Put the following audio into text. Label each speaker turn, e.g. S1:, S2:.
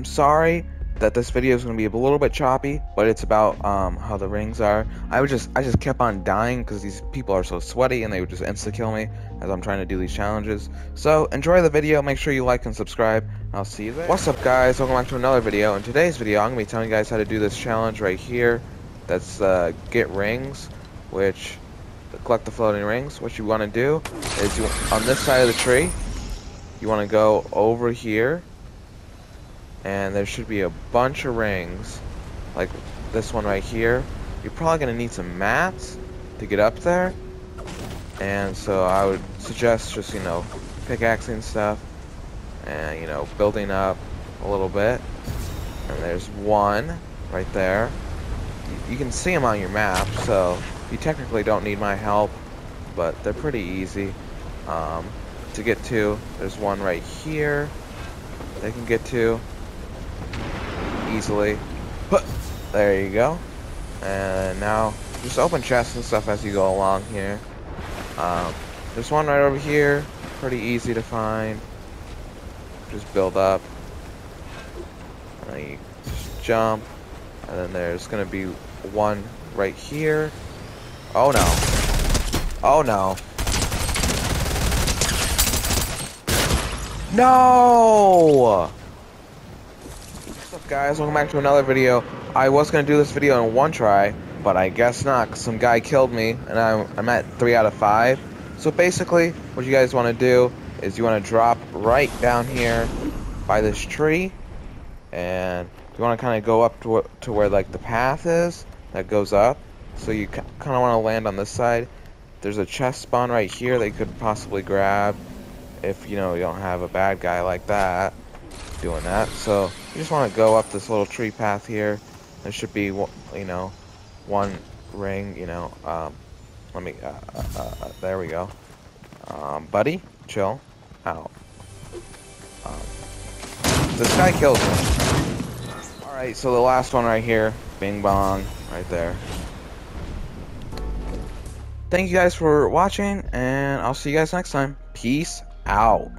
S1: I'm sorry that this video is going to be a little bit choppy, but it's about um, how the rings are. I would just I just kept on dying because these people are so sweaty and they would just insta kill me as I'm trying to do these challenges. So enjoy the video. Make sure you like and subscribe. I'll see you there. What's up, guys? Welcome back to another video. In today's video, I'm to be telling you guys how to do this challenge right here. That's uh, get rings, which collect the floating rings. What you want to do is you on this side of the tree, you want to go over here and there should be a bunch of rings like this one right here. You're probably gonna need some mats to get up there. And so I would suggest just you know pickaxing stuff and you know building up a little bit. And there's one right there. You can see them on your map so you technically don't need my help but they're pretty easy um, to get to. There's one right here they can get to easily. But there you go. And now just open chests and stuff as you go along here. Um, there's one right over here. Pretty easy to find. Just build up. And then you just jump. And then there's gonna be one right here. Oh no. Oh no. No! Guys, welcome back to another video. I was going to do this video in one try, but I guess not, because some guy killed me, and I'm, I'm at 3 out of 5. So basically, what you guys want to do is you want to drop right down here by this tree, and you want to kind of go up to, to where like the path is that goes up. So you kind of want to land on this side. There's a chest spawn right here that you could possibly grab if you know you don't have a bad guy like that doing that. So you just want to go up this little tree path here. There should be, you know, one ring, you know. Um, let me, uh, uh, uh, uh, there we go. Um, buddy, chill out. Um, this guy kills me. Alright, so the last one right here. Bing bong, right there. Thank you guys for watching, and I'll see you guys next time. Peace out.